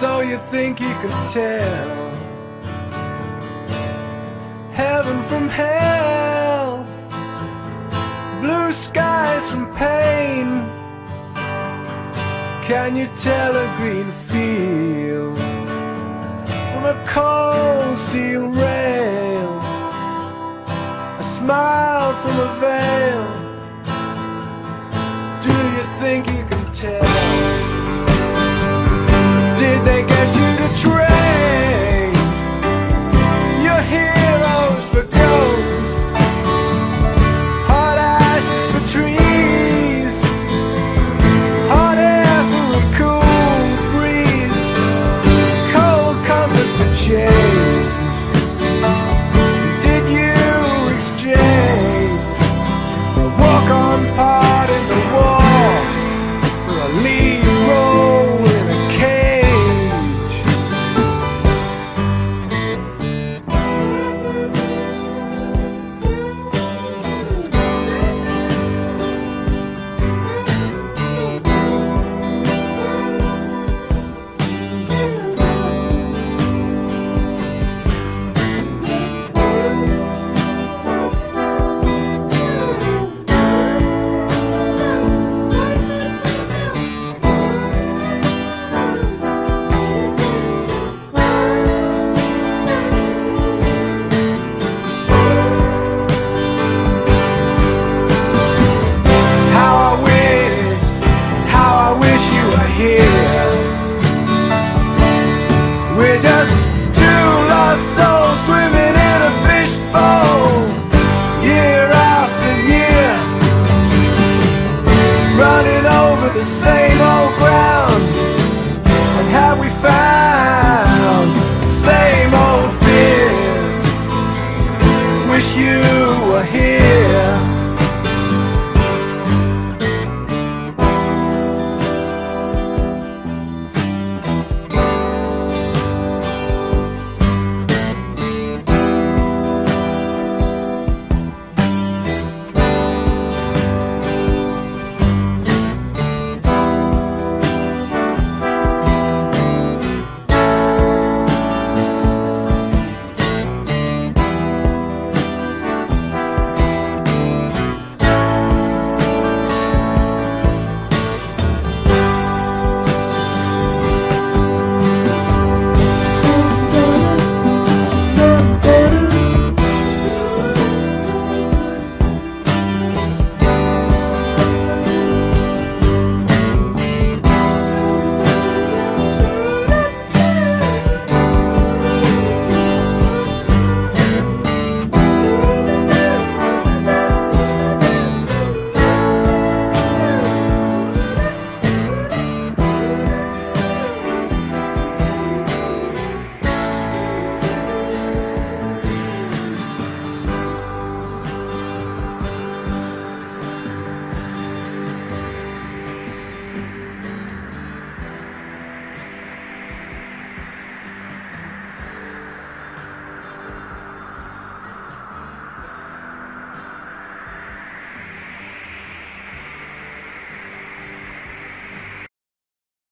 So you think you can tell. Heaven from hell Blue skies from pain. Can you tell a green field From a cold steel rail? A smile from a veil. Do you think you can tell? train. the same old ground. And have we found the same old fears. Wish you were here.